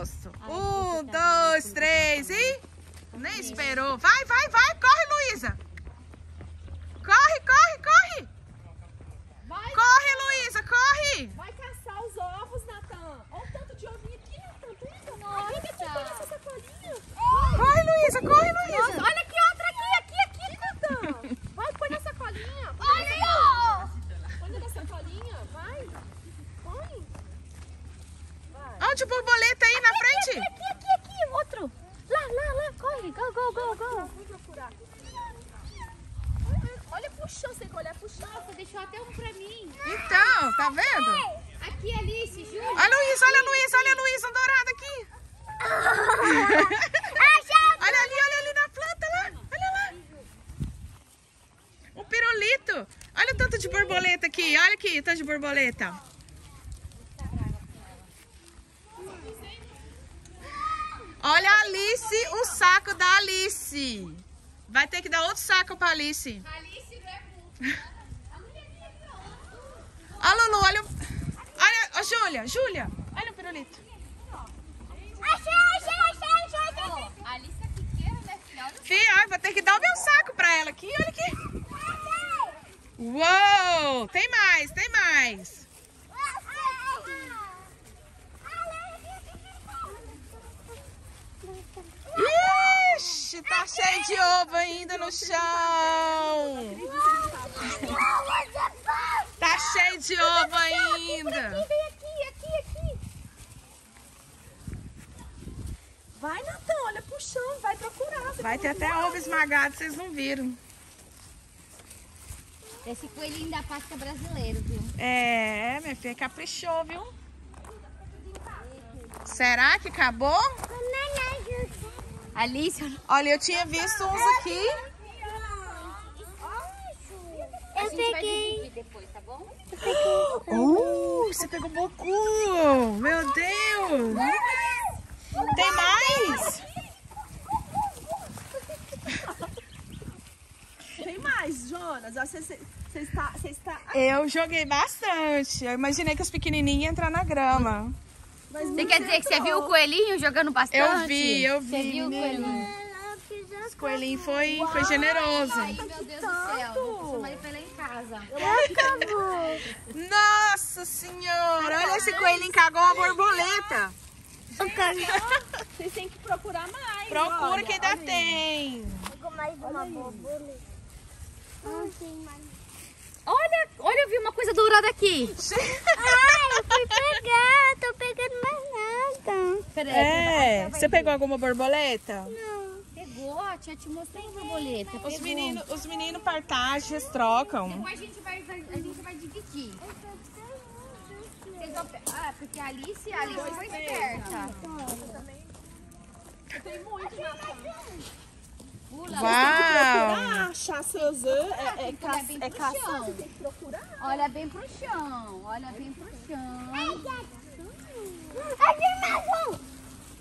gosto. Um, dois, três e... Nem esperou. Vai, vai, vai. Corre, Luísa. Corre, corre, corre. Vai, Corre, Luísa, corre. vai caçar os ovos, Natan. Olha o tanto de ovinho aqui, Natan. Pega. Nossa. Aqui, pega essa sacolinha. Corre, Luísa, corre, Nossa, Luísa. olha aqui outra aqui, aqui, aqui, Natan. Vai, põe na sacolinha. Põe na sacolinha. Põe na sacolinha, vai. Põe. Onde o borboleta aí na frente? Aqui, aqui, aqui, outro. Lá, lá, lá, corre, go, go, go, go. Vou procurar. Olha pro chão, você tem que olhar pro chão. Nossa, deixou até um pra mim. Então, tá vendo? Aqui, Alice, Júlia. Olha a Luísa, olha a Luísa, olha a Luísa dourada aqui. Olha ali, olha ali na planta lá. Olha lá. Um pirulito. Olha o tanto de borboleta aqui. Olha aqui, o tanto de borboleta. Olha a Alice, o saco da Alice. Vai ter que dar outro saco pra Alice. Alice não é muito. Olha, Lulu, olha. o- Olha, ó, Júlia, Júlia. Olha o pirulito. Achei, achei, achei, achei, achei. A Alice é pequena, né, filha? Ó, vou ter que dar o meu saco pra ela aqui. Olha aqui. Uou! Tem mais, tem mais. Ixi, tá cheio de ovo ainda no chão. Tá cheio de ovo ainda. Vem aqui, aqui, aqui. Vai, Natan, olha pro chão, vai procurar. Você Vai ter até ovo esmagado, vocês não viram. Esse coelhinho da Páscoa brasileiro, viu? É, minha filha caprichou, viu? Será que acabou? Alice, Olha, eu tinha visto uns aqui. a gente vai dividir depois, tá bom? Uh, você pegou bocu! Meu Deus! Tem mais? Tem mais, Jonas. Ó, Você você- você está, você está. Eu joguei bastante. Eu imaginei que os pequenininhos iam entrar na grama. Mas Você quer dizer que você viu o coelhinho jogando bastante? Eu vi, eu Você vi. viu o coelhinho? Esse coelhinho foi, foi generoso. Ai, meu Deus do céu. Vou chamar ele pra ir lá em casa. Nossa senhora! Olha esse coelhinho cagou uma borboleta. Vocês têm que procurar mais. Procura olha, que ainda olha. tem. mais uma borboleta. Não tem mais. Olha, olha, eu vi uma coisa dourada aqui. Ai, eu fui pegar, tô pegando mais nada. Peraí. É, você pegou alguma borboleta? Pegou, a tia te mostrei a borboleta. Os pegou. meninos, os meninos partagens trocam. Depois a gente vai, a gente vai dividir. Ah, porque a Alice, a Alice foi esperta. Tem muito na Pula. Uau! Ah, é, é, Tem que olhar caça, bem é pro caçar, chão. você tem que procurar. Olha bem pro chão, olha bem pro chão. Aqui mais.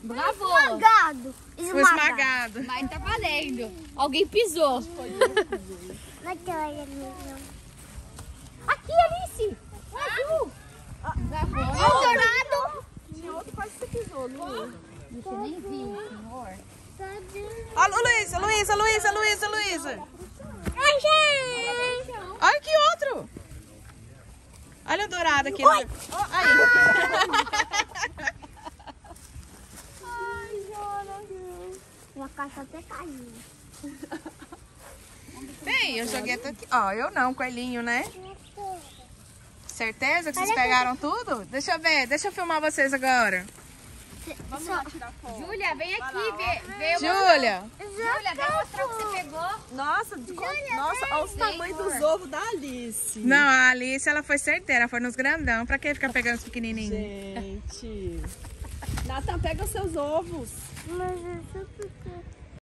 Bravo! Esmagado. Foi esmagado. Mas tá valendo. Alguém pisou. Aqui, Alice! Azul! Bravo! Dourado. Tinha outro quase que você pisou, Lu. Você nem viu, senhor. Olha, Luísa, Luísa, Luísa, Luísa, Luísa. Achei. Olha que outro. Olha o dourado aqui. né? Ó, aí. Ai, Jonas. Caixa até caiu. Tem, eu joguei até aqui. Ó, eu não, coelhinho, né? Certeza que vocês pegaram tudo? Deixa eu ver, deixa eu filmar vocês agora. Vamos lá tirar foto. Júlia, vem aqui ver. ver Júlia, Júlia, vem mostrar o que você pegou. Nossa, nossa, olha os tamanhos dos ovos da Alice. não, a Alice, ela foi certeira, foi nos grandão. Pra que ficar pegando os pequenininhos? Gente. Nathan, pega os seus ovos. Mas eu só porque...